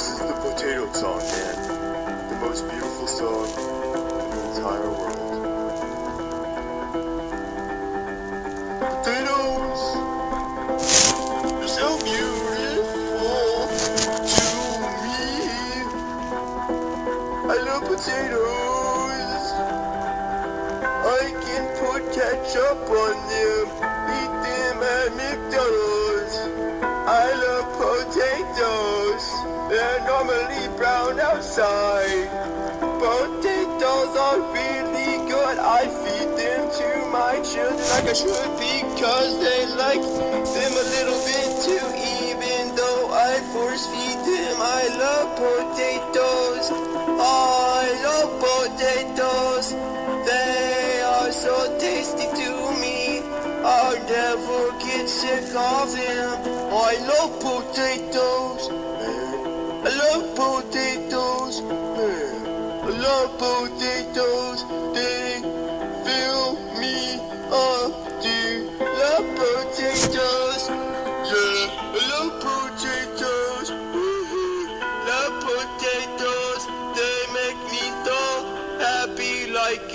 This is the potato song, man. The most beautiful song in the entire world. Potatoes! You're so beautiful to me. I love potatoes. I can put ketchup on them, outside. Potatoes are really good. I feed them to my children like I should because they like them a little bit too. Even though I force feed them, I love potatoes. I love potatoes. They are so tasty to me. I'll never get sick of them. I love potatoes. Love potatoes. They fill me up. Do love potatoes. Yeah, I love potatoes. Love potatoes. They make me so happy like